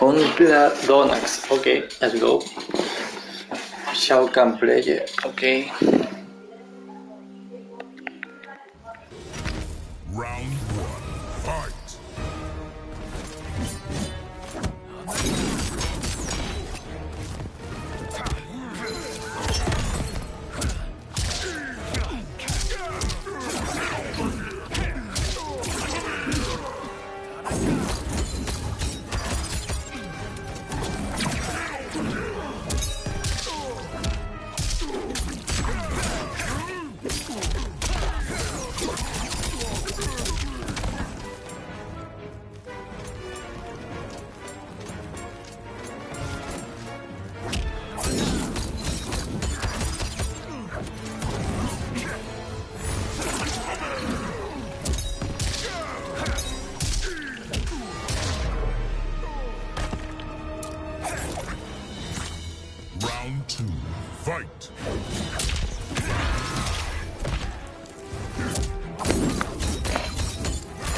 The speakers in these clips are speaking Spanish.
Contra Donax. Ok, let's go. Shao Kahn player. Ok.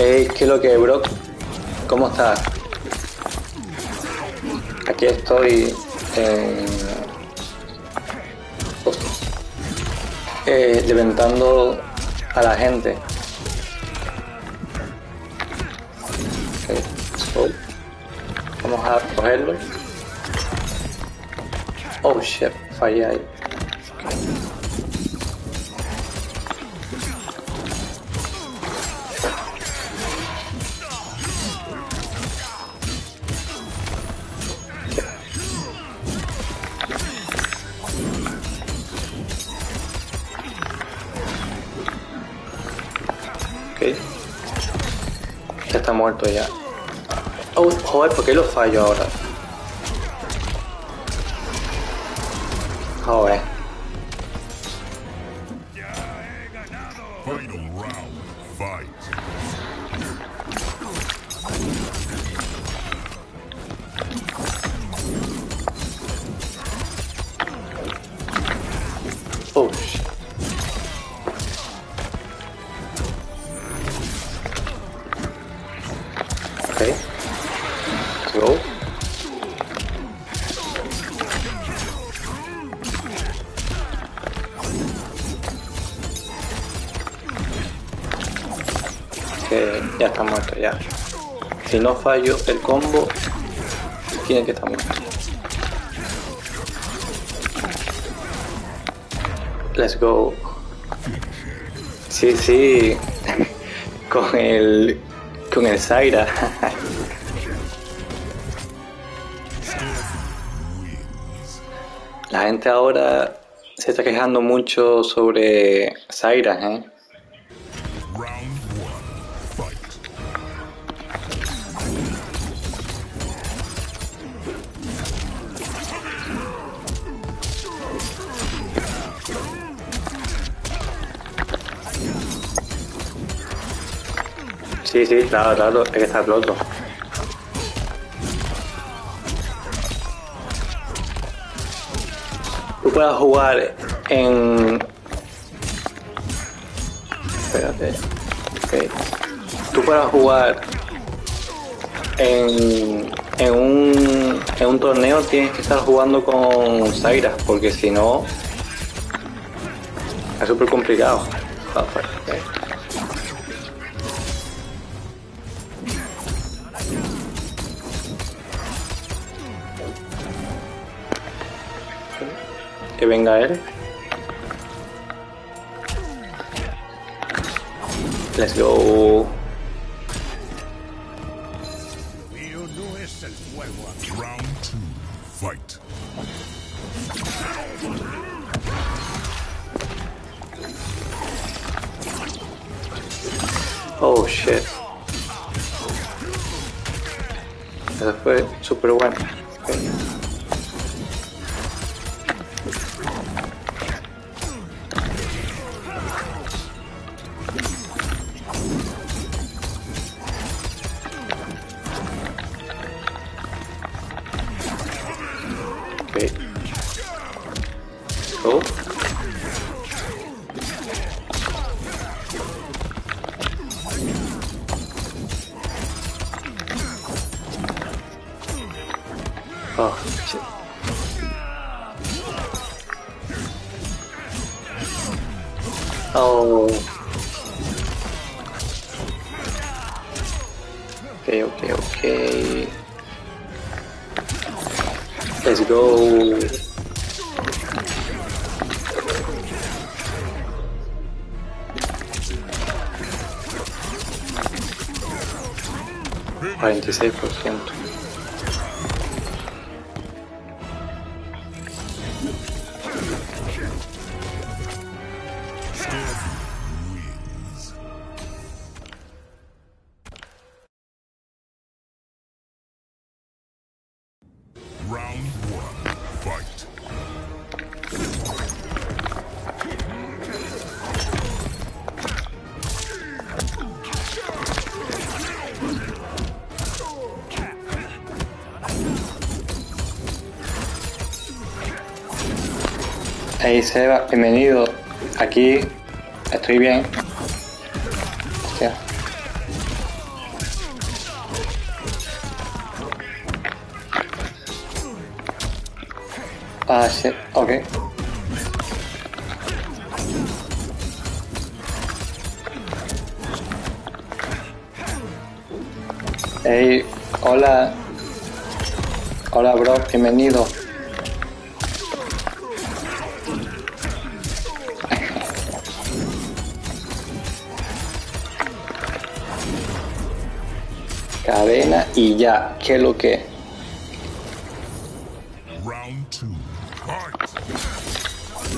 Hey, ¿qué es lo que, bro? ¿Cómo estás? Aquí estoy eh, eh, levantando a la gente. Ok, so, vamos a cogerlo. Oh shit, fallé ahí. Ya está muerto ya. Oh, joder, ¿por qué lo fallo ahora? No fallo el combo, tiene que estar muerto. Let's go. Sí, sí. Con el. Con el Zaira. La gente ahora se está quejando mucho sobre Zaira, ¿eh? Sí, sí, claro, claro, hay que estar roto. Tú puedes jugar en... Espérate. Ok. Tú puedes jugar en, en, un, en un torneo tienes que estar jugando con Zaira, porque si no es súper complicado. Que venga él. Let's go. 16%. Round Hey Seba, bienvenido. Aquí estoy bien. Ah, shit. Ok. Hey, hola. Hola, bro, bienvenido. Cadena y ya. ¿Qué es lo que?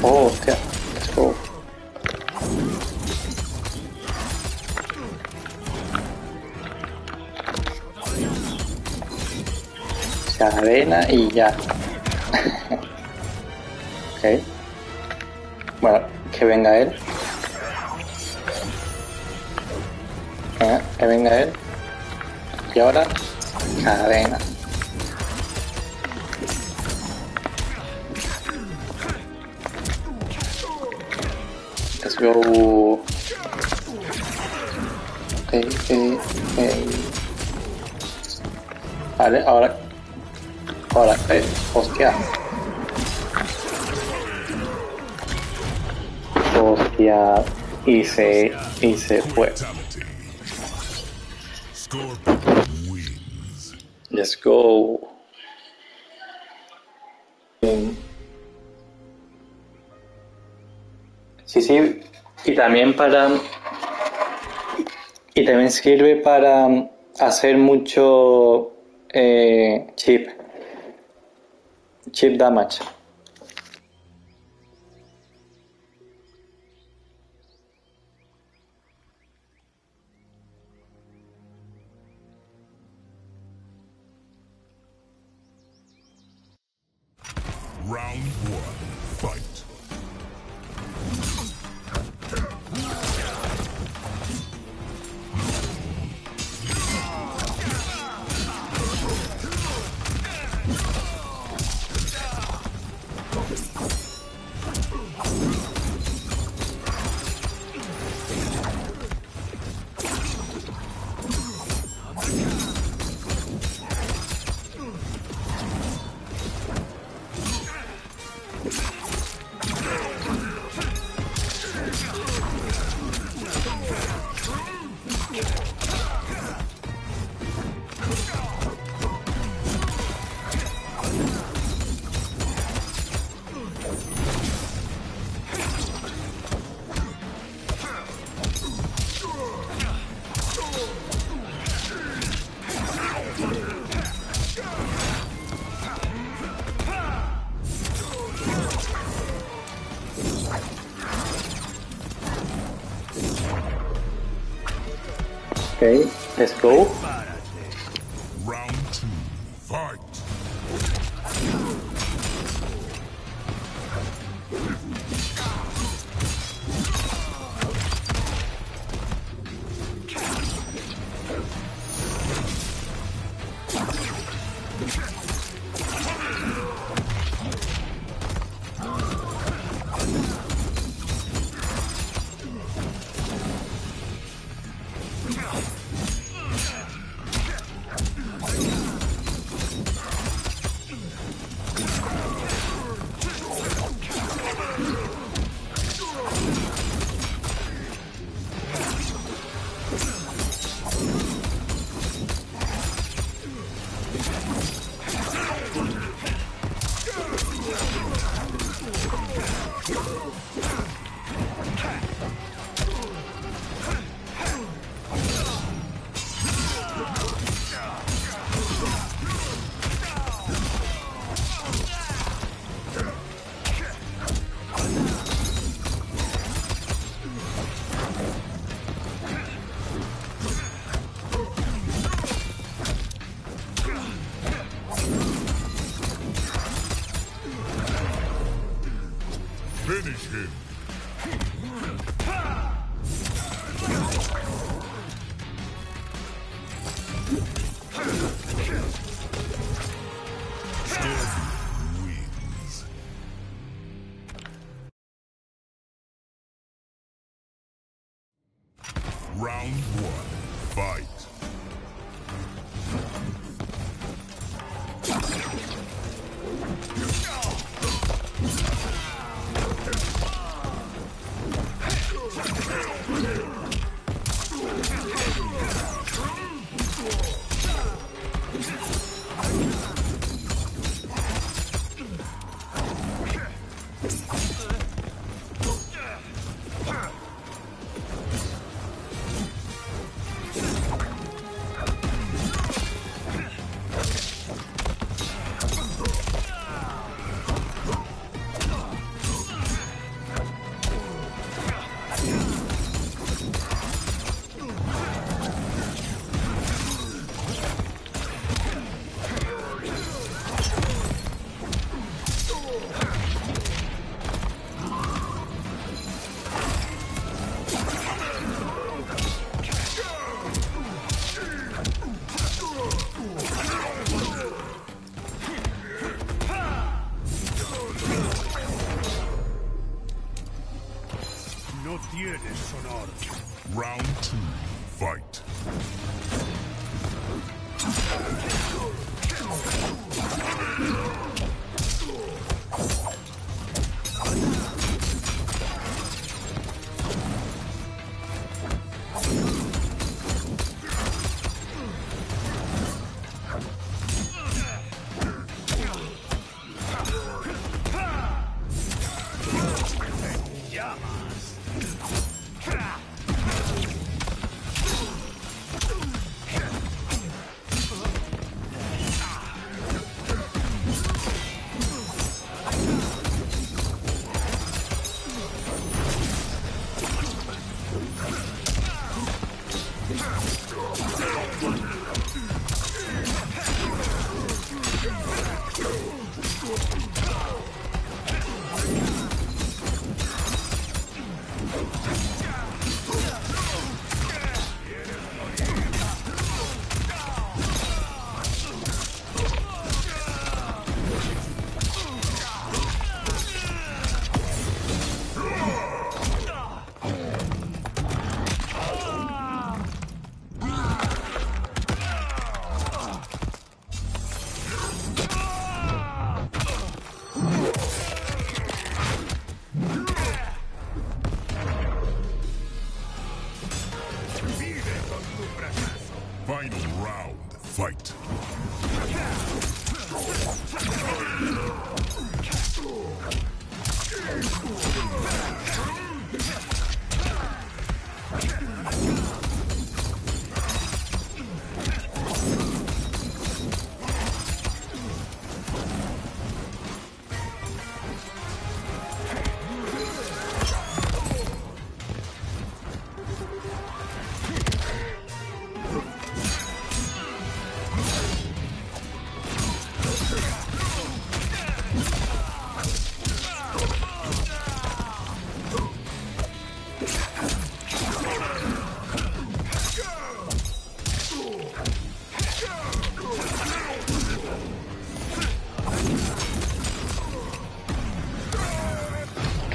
Oh, hostia. Let's go. Cadena y ya. ok. Bueno, que venga él. Venga, que venga él. Ahora, cadena. Let's go. Okay, okay, okay. Vale, ahora. Ahora, eh, hostia. Hostia. Y se. Y se fue. Let's go. Sí, sí. Y también para. Y también sirve para hacer mucho eh, chip. Chip damage. Let's go. No tienes honor. Round two. Fight.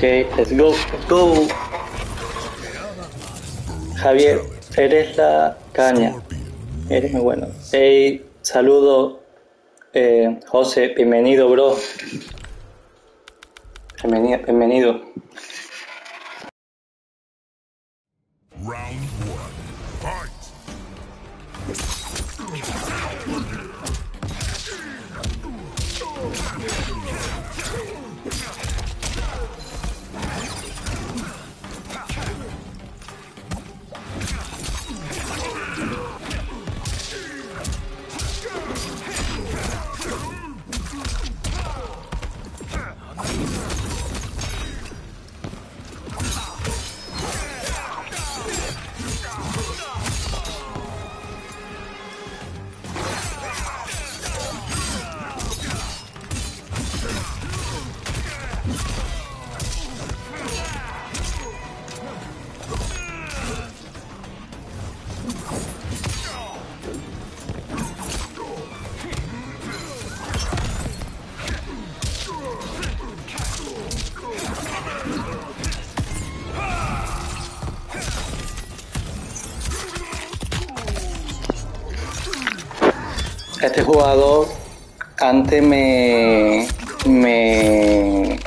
Let's go, let's go. Javier, eres la caña. Eres muy bueno. Hey, saludo. Eh, José, bienvenido, bro. Bienvenido. bienvenido. Este jugador antes me, me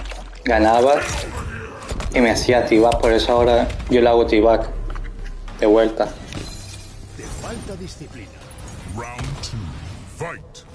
ganaba y me hacía activar, por eso ahora yo le hago activar de vuelta. Te falta disciplina. Round two. Fight.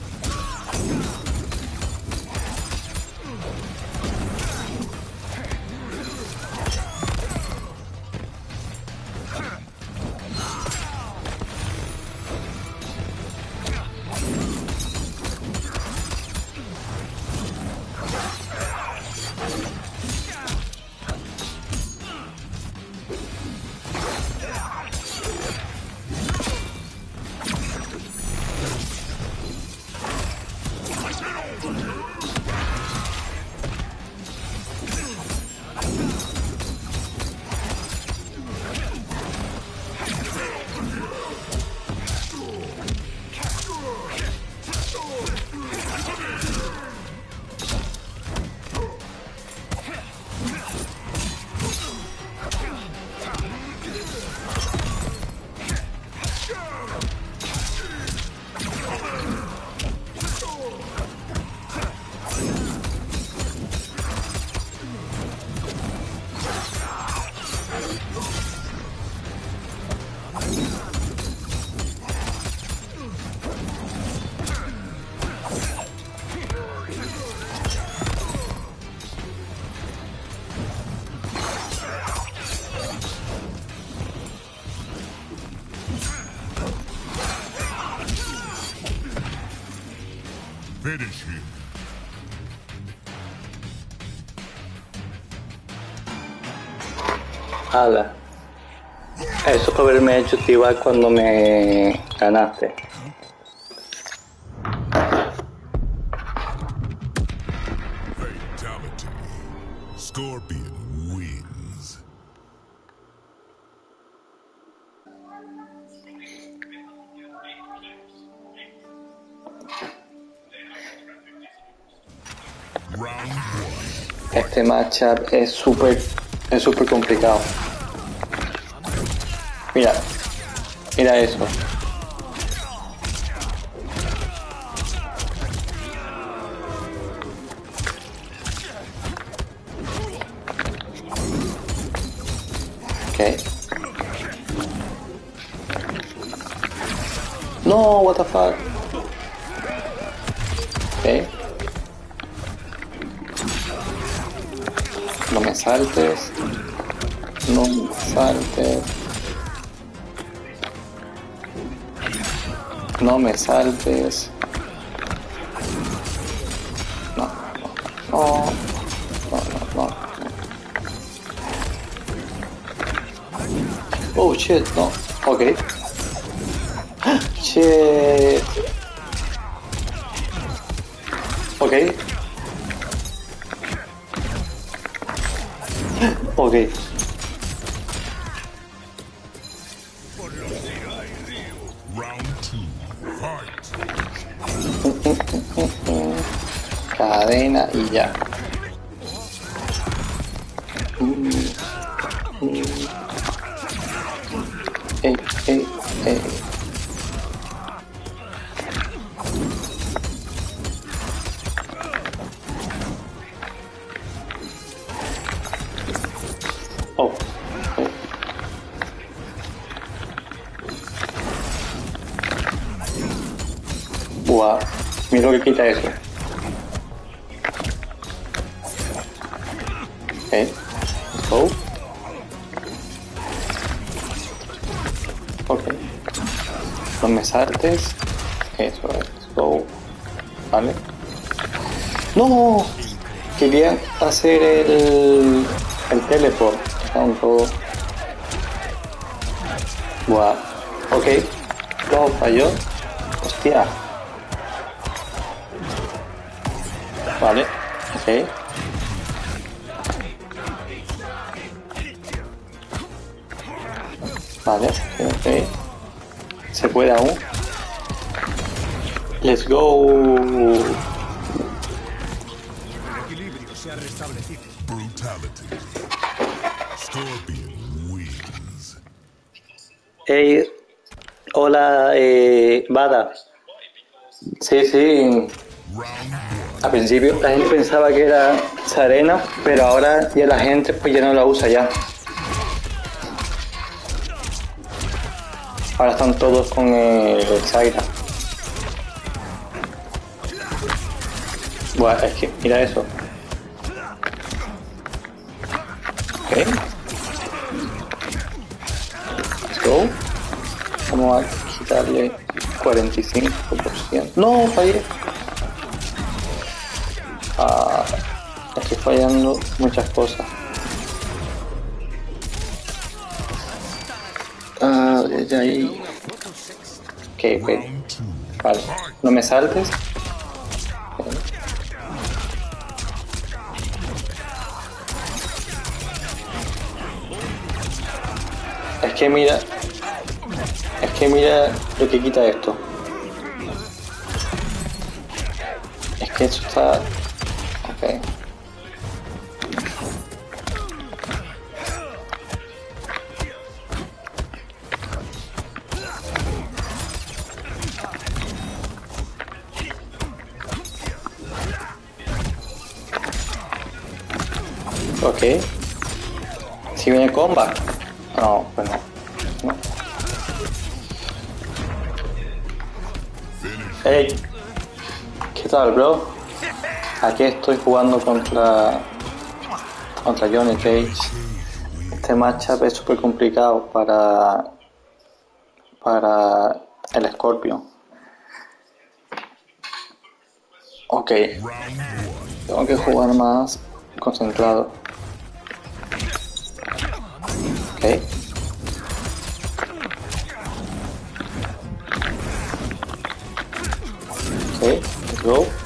Finish. Eso fue haberme hecho activar cuando me ganaste. Es súper es súper complicado. Mira, mira eso. No, what the fuck. Okay. No me saltes. No me saltes. No me saltes. No, no, no, no, no. Oh shit, no. Okay. Shit. Okay. Two. Fight. Cadena y ya. Mm, mm. Ey, ey, ey. Mira lo que quita eso. Ok, let's go. Ok. No me saltes. Eso es, go. Vale. No, quería hacer el, el teleport. Todo. Buah. Ok. Todo falló. Hostia. Ok. Vale. Se puede aún. Let's go. El equilibrio se ha restablecido. Brutality. Hey, hola, eh. Sí, sí. Al principio la gente pensaba que era Sarena, pero ahora ya la gente pues ya no la usa ya. Ahora están todos con el Zaira. Buah, es que mira eso. Ok. Let's go. Vamos a quitarle 45%. No, fallé. Ah, estoy fallando muchas cosas. Ah, desde ahí. Ok, two. Vale. No me saltes. Es que mira. Es que mira lo que quita esto. Es que esto está. Ok. Ok. Si viene comba. No, pues no. No. Hey. ¿Qué tal, bro? Aquí estoy jugando contra contra Johnny Cage. Este matchup es súper complicado para para el Scorpion. Ok, tengo que jugar más concentrado. Ok. Ok, go.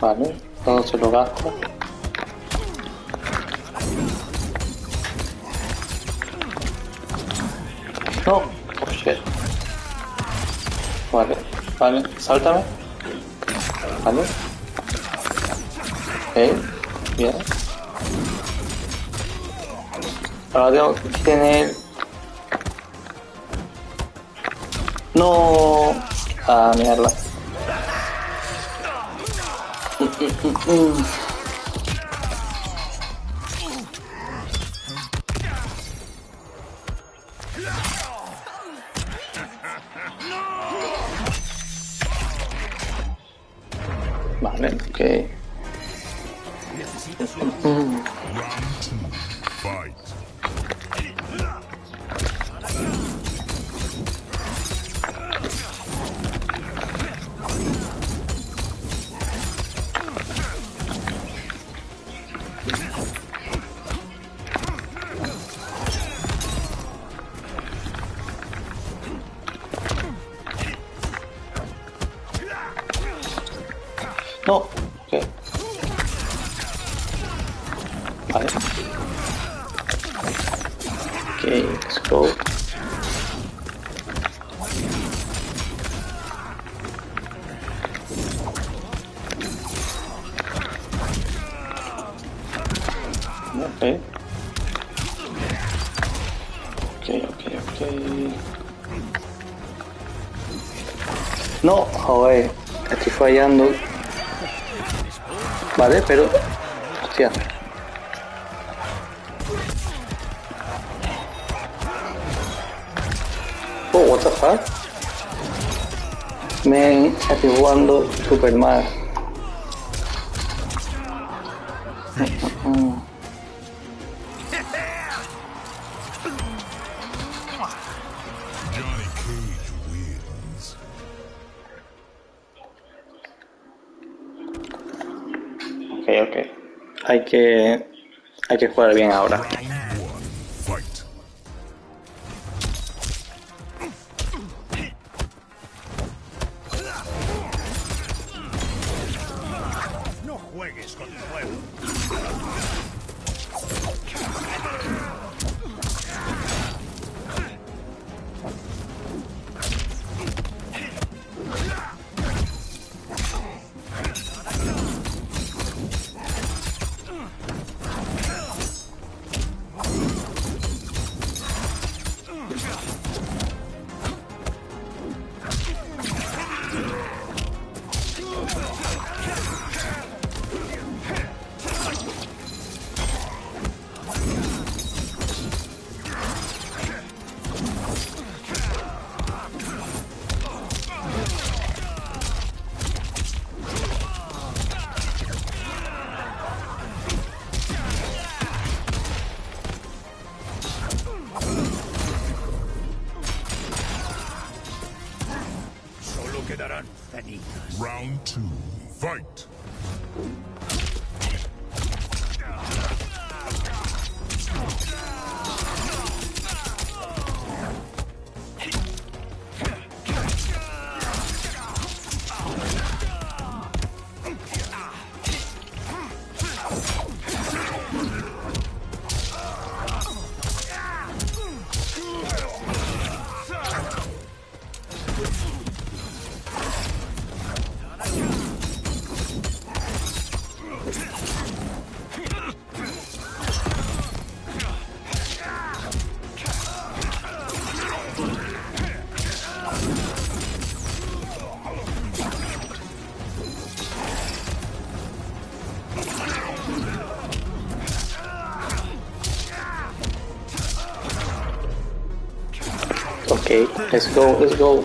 Vale, todo se lo gasta. No, oh shit. Vale, vale, sáltame. Vale. Ok, bien. Ahora tengo que tener... No. Ah, mierda. No, ok. Vale. Ok, let's go. Ok. Ok, ok, ok. No, joder, estoy fallando. Vale, pero... Hostia. Oh, what the fuck? Me estoy jugando super mal. Ok. Hay que... Hay que jugar bien ahora. Let's go, let's go.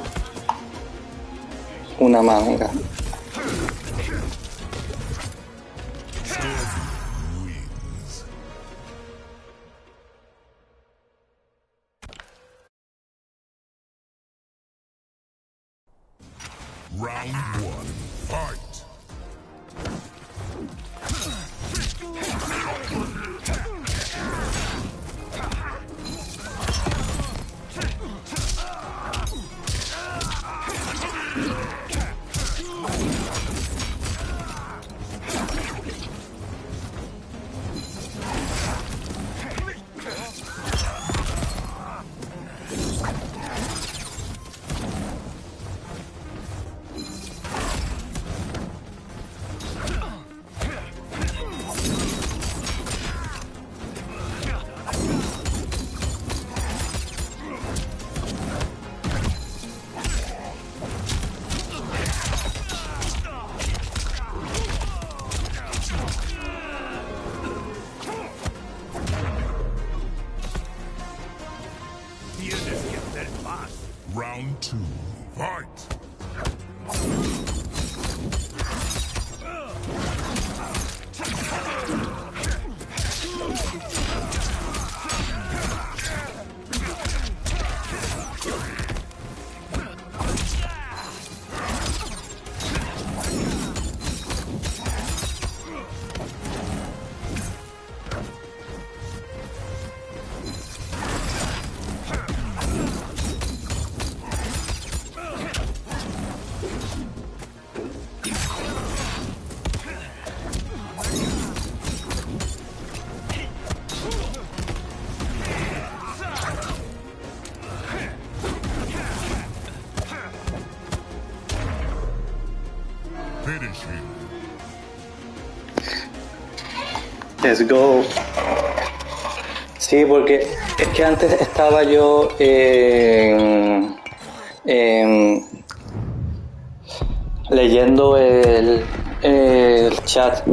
Una más, venga. Two. Let's go. Sí, porque es que antes estaba yo en- en- leyendo el, el chat